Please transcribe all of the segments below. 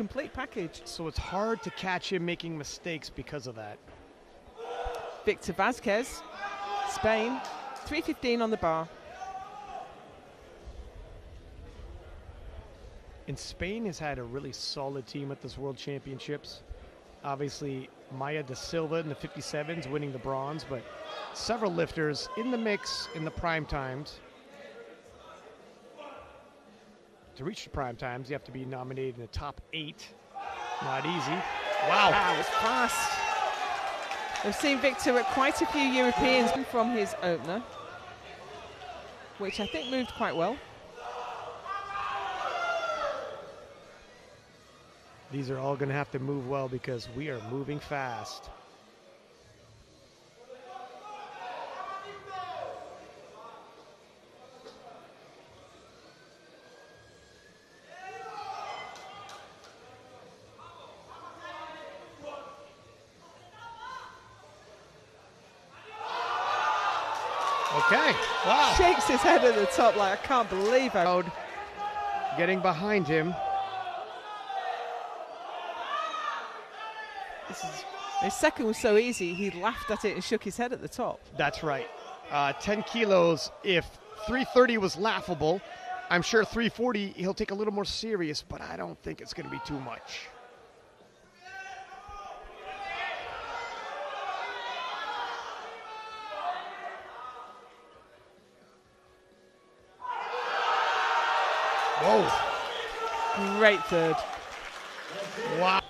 complete package. So it's hard to catch him making mistakes because of that. Victor Vazquez, Spain, 315 on the bar. And Spain has had a really solid team at this World Championships. Obviously, Maya da Silva in the 57s winning the bronze, but several lifters in the mix in the prime times. To reach the prime times, you have to be nominated in the top eight. Not easy. Wow. Ah, wow, it's fast. We've seen Victor at quite a few Europeans from his opener, which I think moved quite well. These are all going to have to move well because we are moving fast. Okay. Wow. Shakes his head at the top like, I can't believe how. Getting behind him. This is, his second was so easy, he laughed at it and shook his head at the top. That's right. Uh, 10 kilos. If 330 was laughable, I'm sure 340 he'll take a little more serious, but I don't think it's going to be too much. Whoa. Great third. Wow.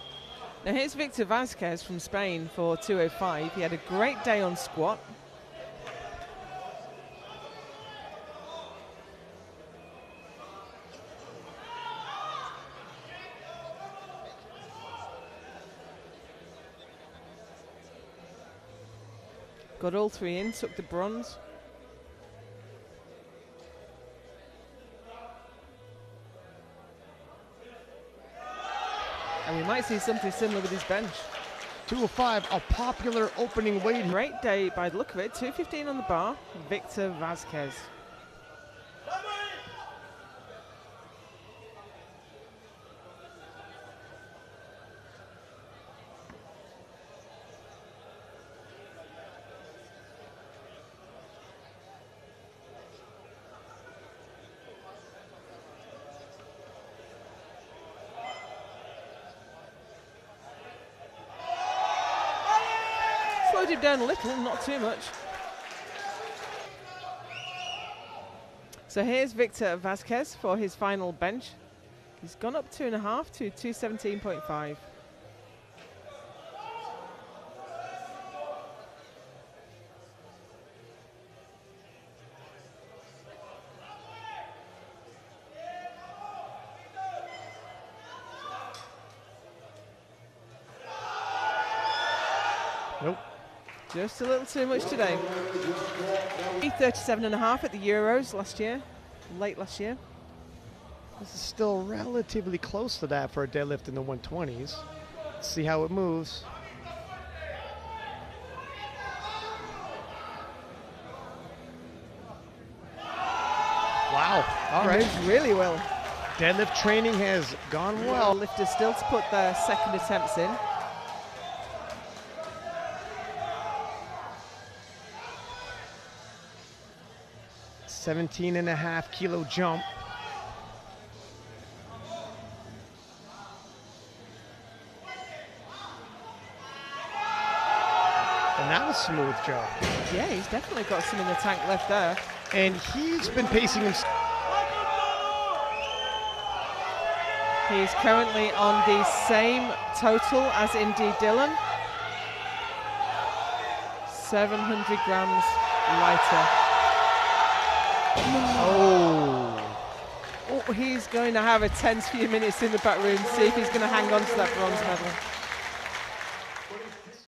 Now here's Victor Vazquez from Spain for 205. He had a great day on squat. Got all three in, took the bronze. And we might see something similar with his bench. 205, a popular opening weight. Great day by the look of it. 215 on the bar. Victor Vazquez. Slowed him down a little, not too much. So here's Victor Vazquez for his final bench. He's gone up two and a half to 217.5. Nope. Just a little too much today. 37 and a half at the Euros last year, late last year. This is still relatively close to that for a deadlift in the 120s. Let's see how it moves. Wow. All right. Moves really well. Deadlift training has gone Well, well. lifters still to put their second attempts in. Seventeen and a half kilo jump. And that was smooth, Joe. Yeah, he's definitely got some in the tank left there. And he's been pacing himself. He's currently on the same total as Indy Dillon. 700 grams lighter. Oh. Oh, he's going to have a tense few minutes in the back room, see if he's going to hang on to that bronze medal.